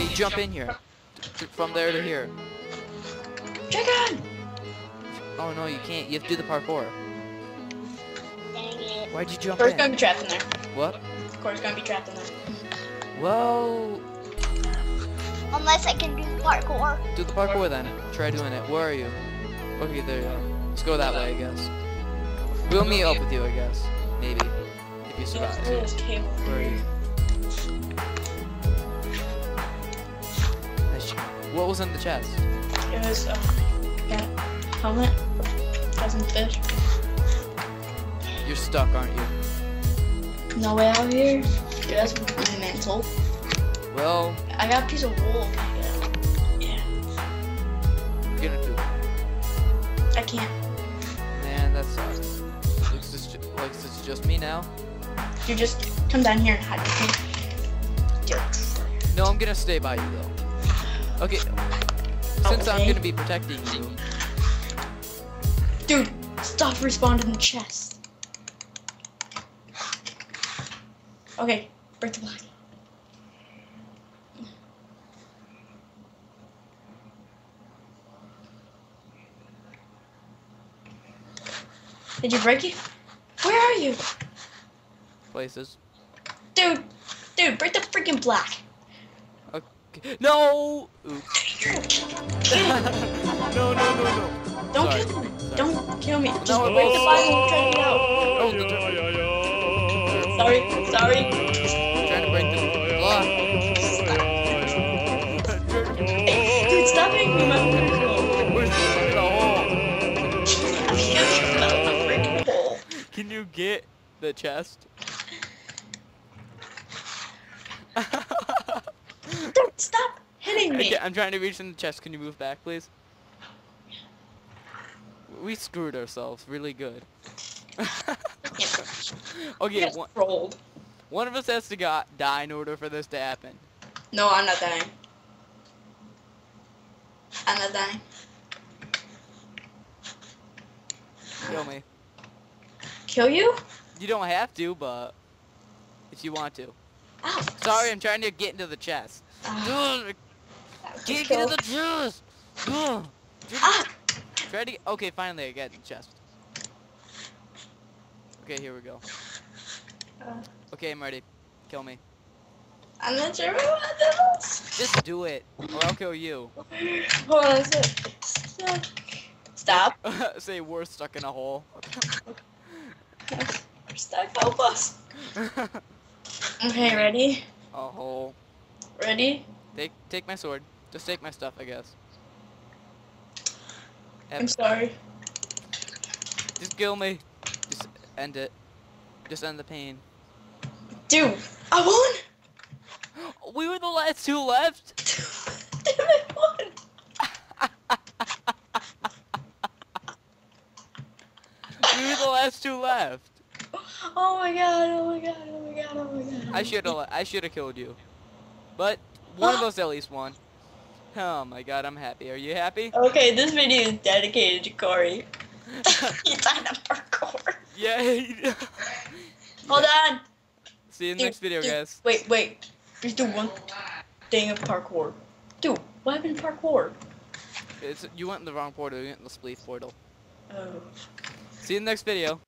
Okay, jump in here. From there to here. Dragon! Oh no, you can't. You have to do the parkour. Dang it. Why'd you jump Corey's gonna be trapped in there. What? Corey's gonna be trapped in there. Well, Unless I can do the parkour. do the parkour then. Try doing it. Where are you? Okay, there you are. Let's go that way, I guess. We'll meet up with you, I guess. Maybe. If you survive. There's this cable. Where are you? What was in the chest? It was, uh, yeah, helmet, dozen fish. You're stuck, aren't you? No way out here. Dude, that's my mental. Well, I got a piece of wool. Yeah, you're gonna do it. I can't. Man, that sucks. Looks just, like it's just me now. You just come down here and hide with me. No, I'm gonna stay by you though. Okay. Since I'm gonna be protecting you, Dude, stop responding in the chest. Okay, break the block. Did you break it? Where are you? places. Dude, dude, break the freaking block. Okay. No! No, no, no, no. Don't Sorry. kill me. Sorry. Don't kill me. Just No, break the no. Bible and try to out. Oh, the turtle. Sorry, sorry. I'm trying to break the block. Dude, stop making me my Where's the, the hole? freaking hole. Can you get the chest? Stop hitting me. Okay, I'm trying to reach in the chest. Can you move back, please? We screwed ourselves really good. okay, one, rolled. one of us has to got die in order for this to happen. No, I'm not dying. I'm not dying. Kill me. Kill you? You don't have to, but if you want to. Ow. Sorry, I'm trying to get into the chest. Ugh, that was a Can't kill. get in the chest. Ugh. Ah! Try to. Okay, finally I get in the chest. Okay, here we go. Uh, Okay, I'm ready. Kill me. I'm not sure what this. Just do it, or I'll kill you. Hold on sec. Stop. Say we're stuck in a hole. We're stuck. Help us. Okay, ready? a hole. Ready? Take take my sword. Just take my stuff, I guess. I'm sorry. Just kill me. Just end it. Just end the pain. Dude, I won! We were the last two left. Damn it, I won! We were the last two left. Oh my god, oh my god, oh my god, oh my god. I should have I should have killed you. But one of us at least won. Oh my god, I'm happy. Are you happy? Okay, this video is dedicated to Corey. He's on a parkour. Yay! Hold on. See you in the next video, dude, guys. Wait, wait. Just do one thing of parkour. Dude, what happened to parkour? It's, you went in the wrong portal. You went in the spleef portal. Oh. See you in the next video.